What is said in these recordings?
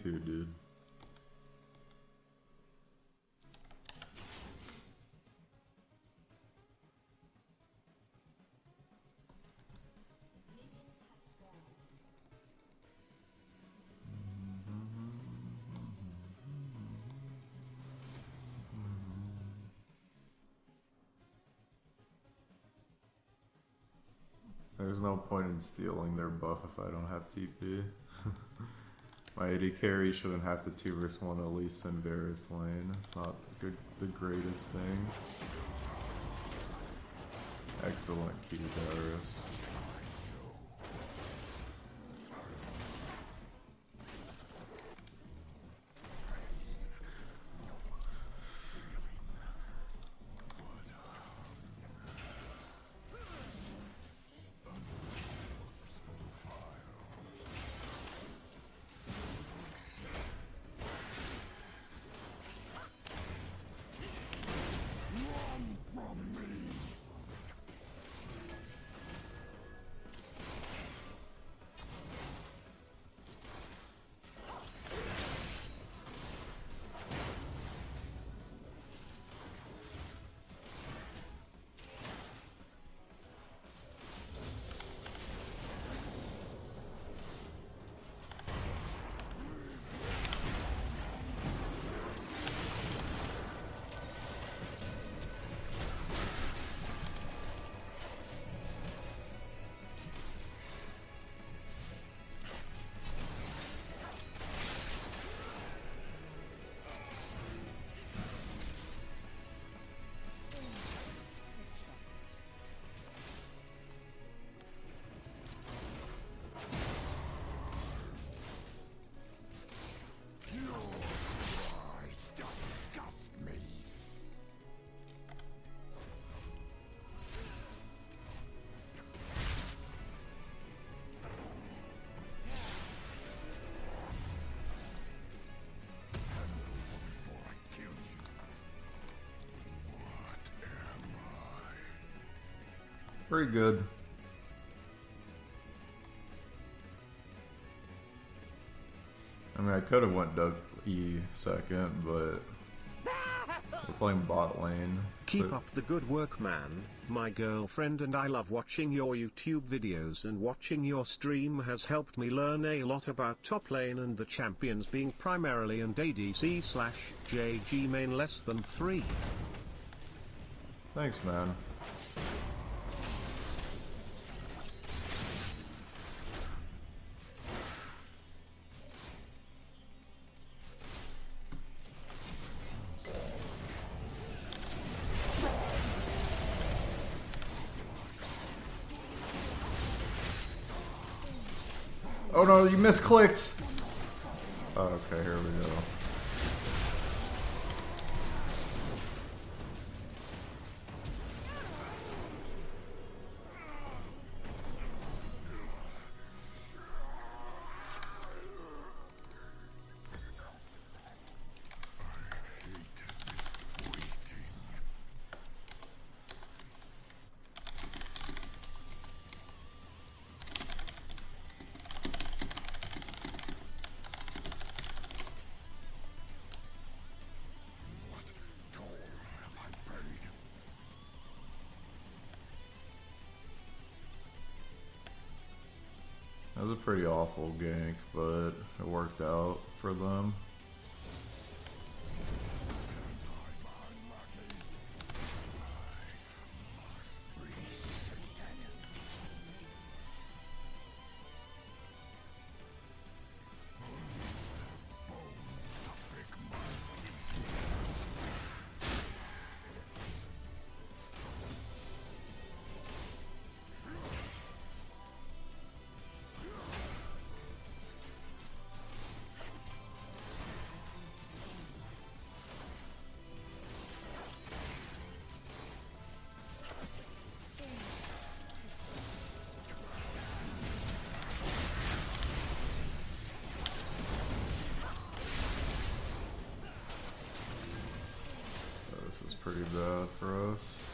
Too, dude. There's no point in stealing their buff if I don't have TP. My AD carry shouldn't have to 2 vs 1 Elise in Varus lane. It's not good, the greatest thing. Excellent key, Darius. Pretty good. I mean, I could have went Doug E second, but we're playing bot lane. Keep so. up the good work, man. My girlfriend and I love watching your YouTube videos and watching your stream has helped me learn a lot about top lane and the champions being primarily and ADC slash JG main less than 3. Thanks, man. Misclicked. Oh, okay, here we go. Was a pretty awful gank, but it worked out for them. Pretty bad for us.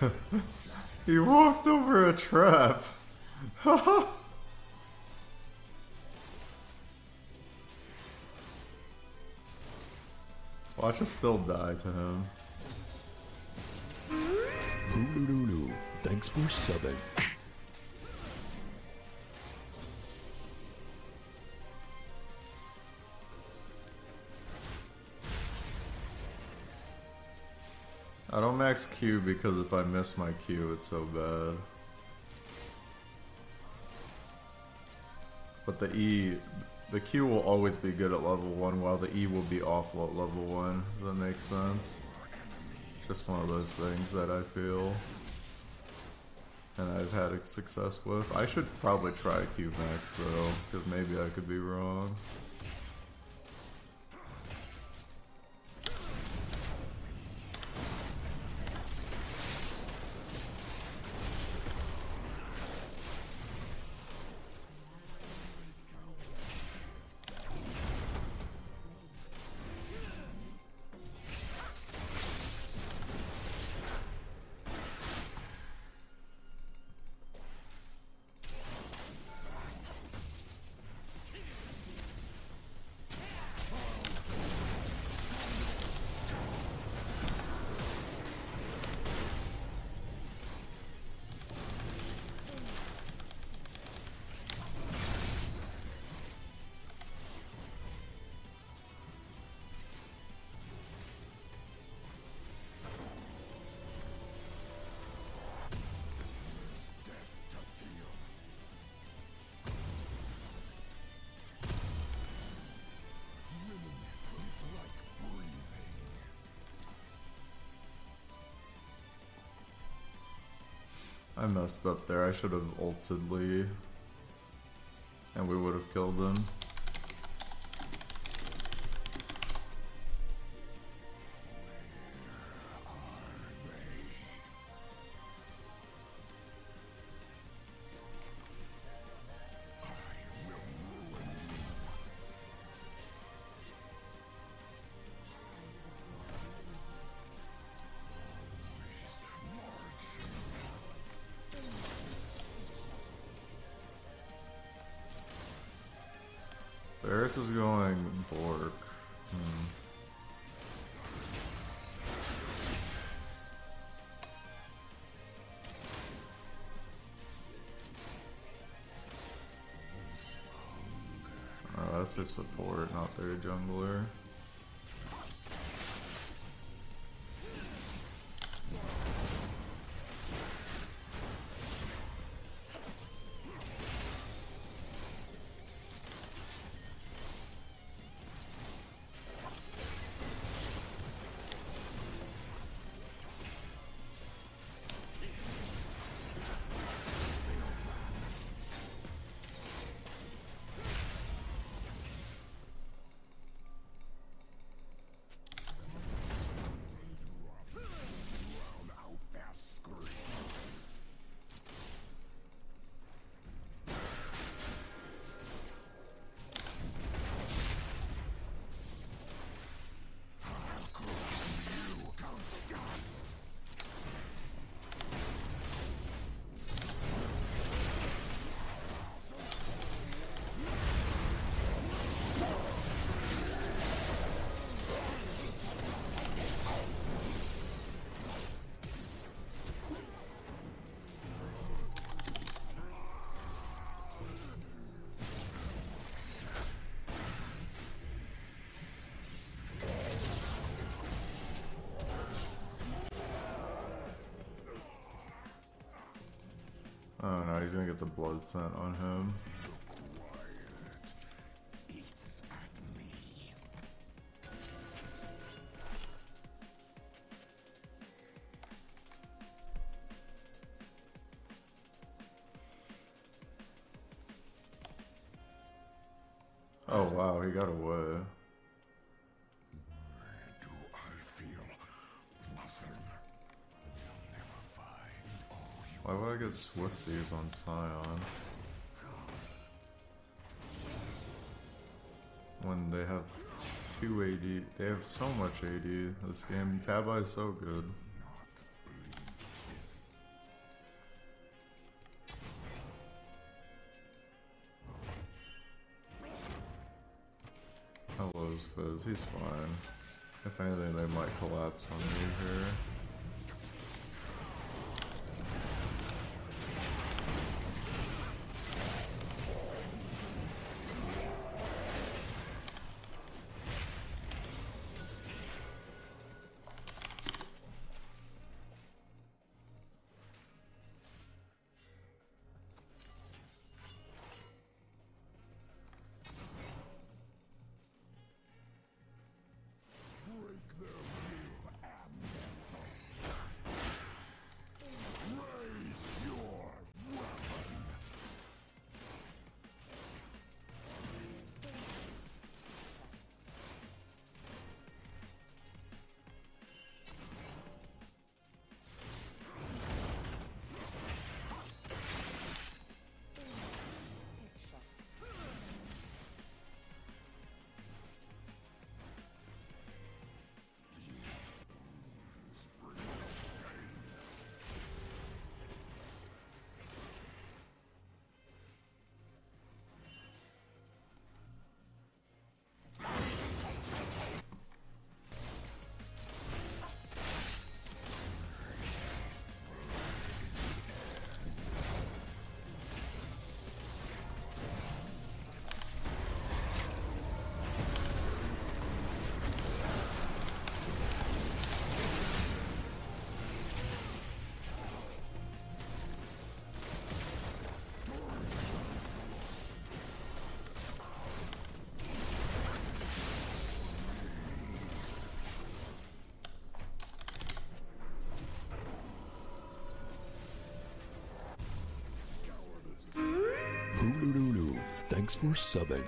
he walked over a trap. Watch us still die to him. Thanks for subbing. Max Q because if I miss my Q, it's so bad. But the E, the Q will always be good at level 1 while the E will be awful at level 1. Does that make sense? Just one of those things that I feel. And I've had success with. I should probably try Q max though, because maybe I could be wrong. I messed up there. I should have ulted Lee. And we would have killed him. Is going Bork. Hmm. Oh, that's their support, not their jungler. He's gonna get the blood scent on him. with these on Sion. When they have two AD, they have so much AD. This game, Tabi is so good. Hello, Fizz, he's fine. If anything, they might collapse on me here. For subbing.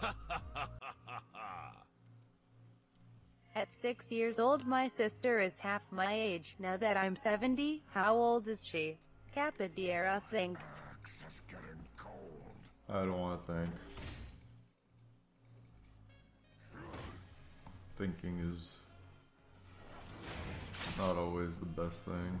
At six years old my sister is half my age. Now that I'm 70, how old is she? Capadiera think. I don't want to think. Thinking is not always the best thing.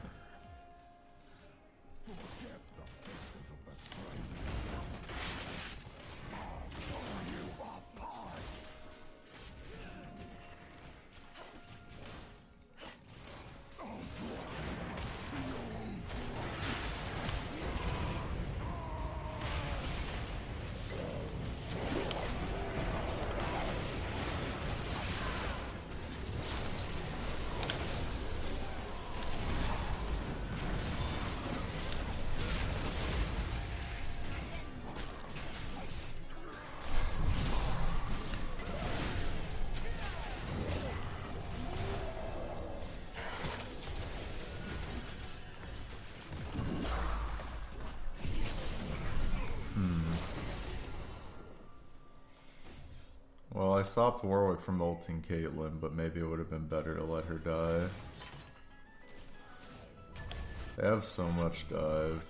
I stopped Warwick from ulting Caitlyn, but maybe it would have been better to let her die. They have so much dive.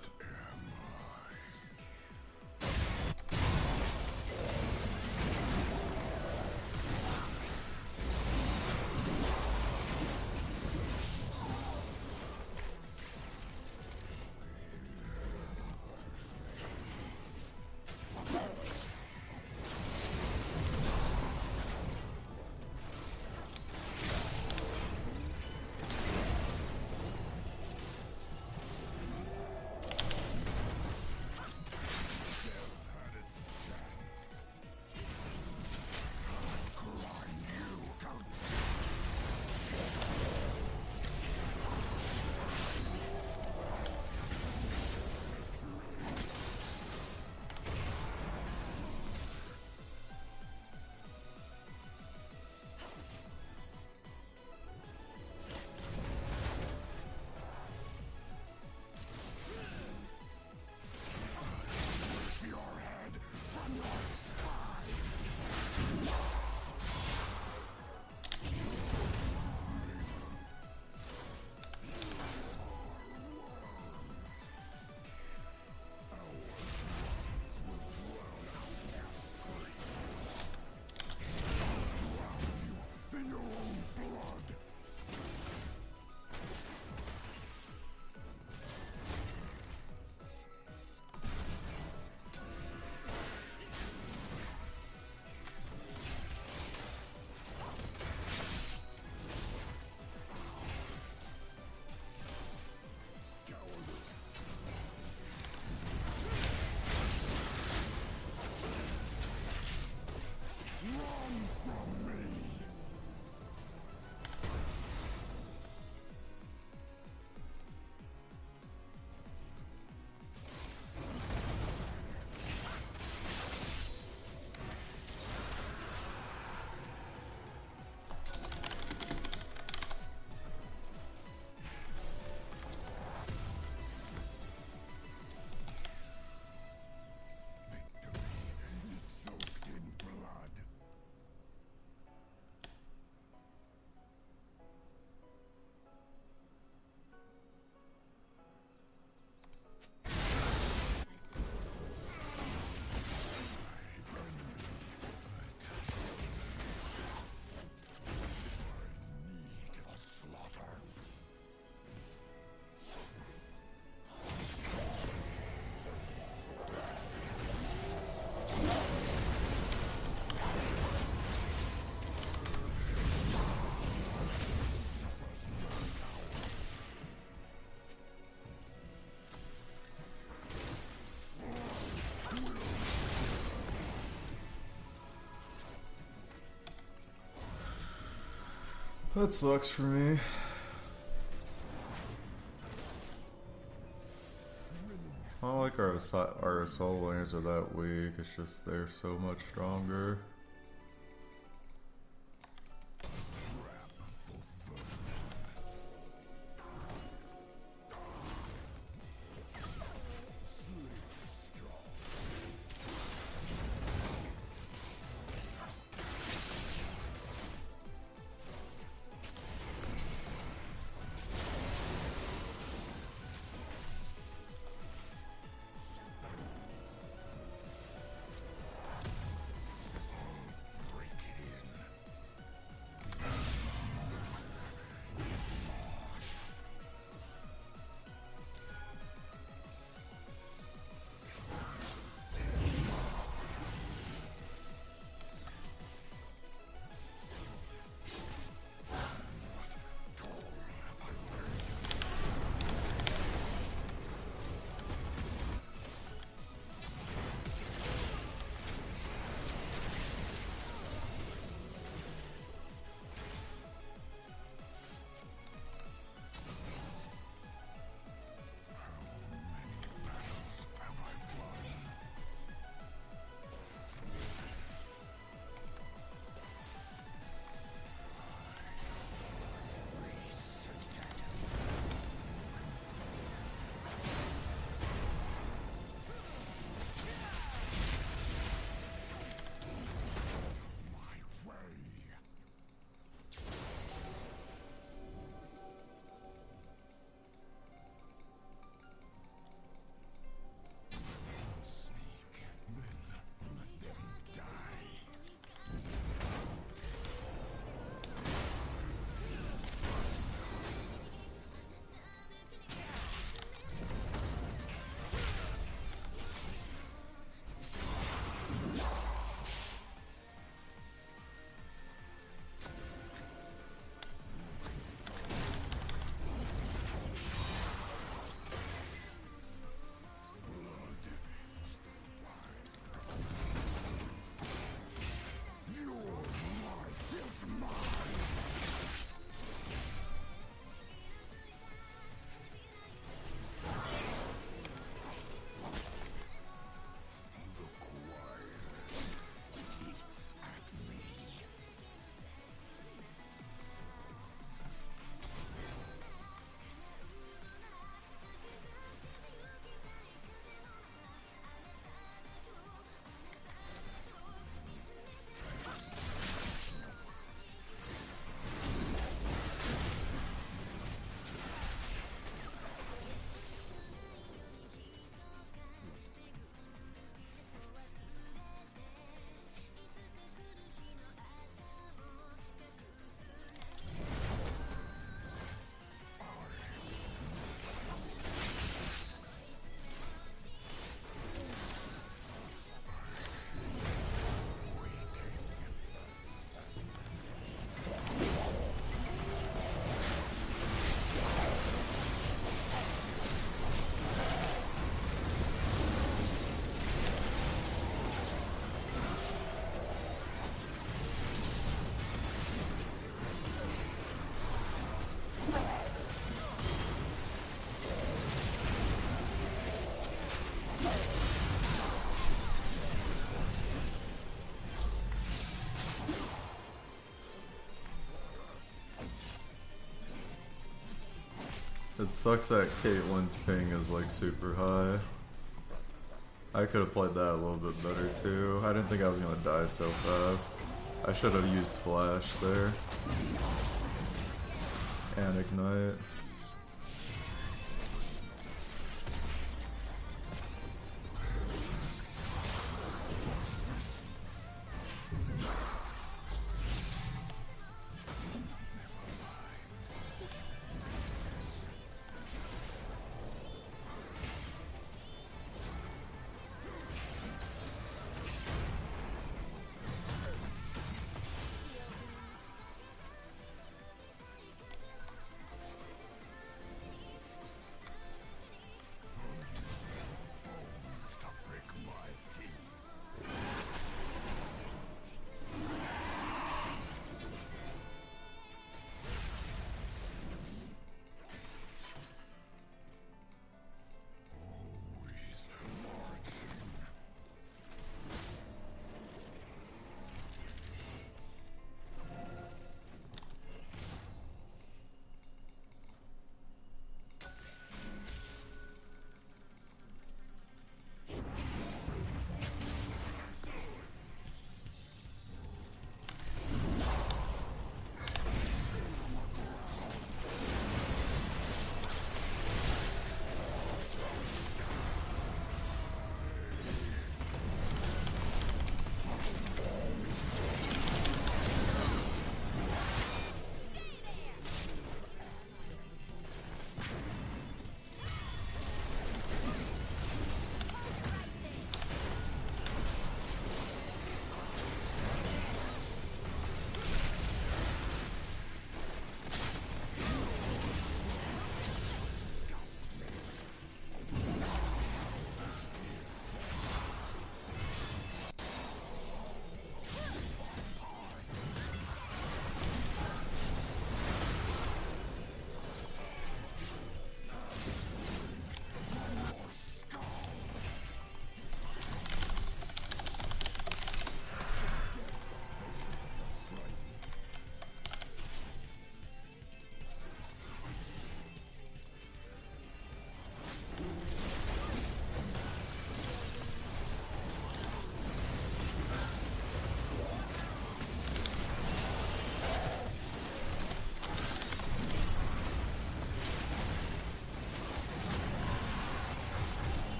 That sucks for me. It's not like our our soul lanes are that weak. It's just they're so much stronger. It sucks that Caitlyn's ping is like super high. I could have played that a little bit better too. I didn't think I was gonna die so fast. I should have used flash there. And ignite.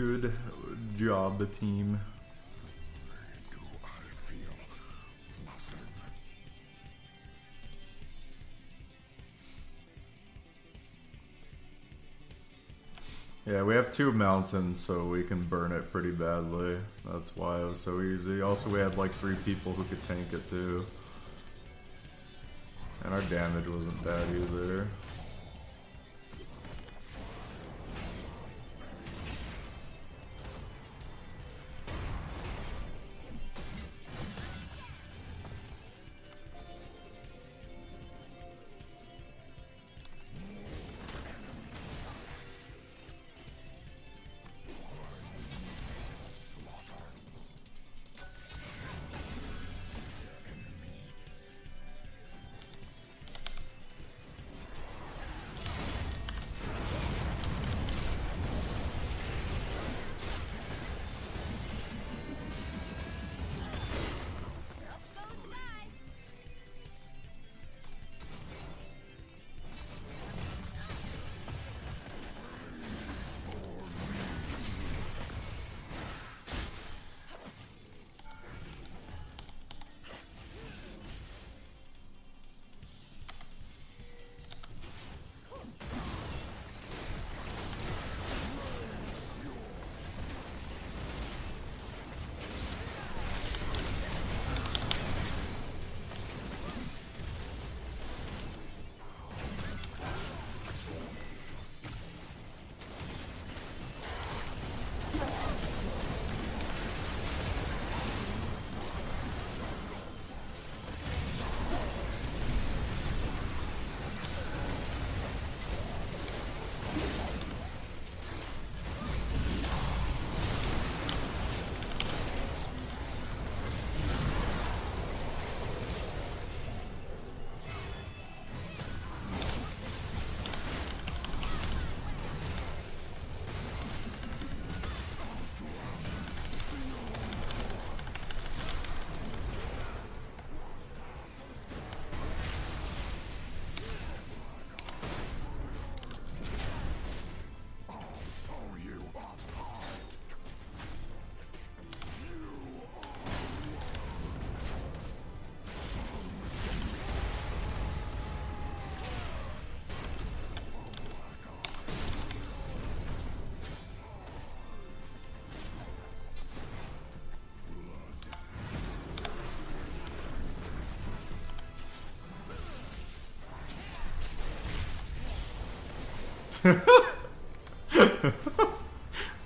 Good job, the team. Yeah, we have two mountains, so we can burn it pretty badly. That's why it was so easy. Also, we had like three people who could tank it too. And our damage wasn't bad either.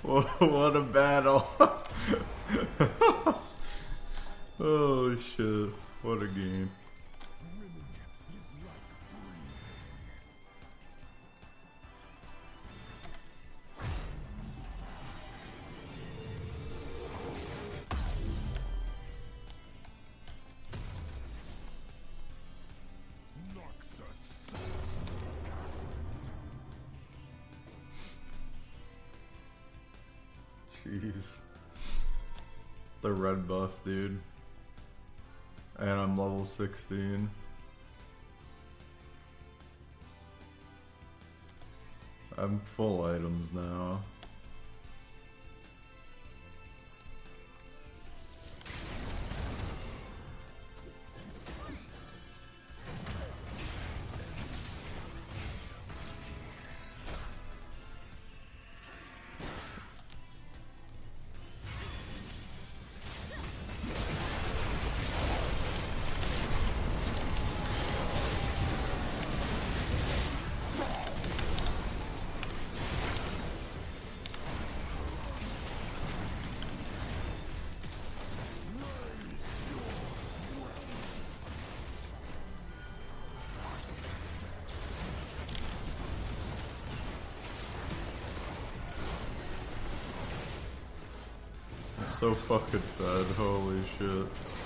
What a battle! Holy shit! What a game! Dude. And I'm level 16. I'm full items now. So fucking fed, holy shit.